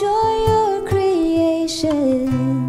enjoy your creation.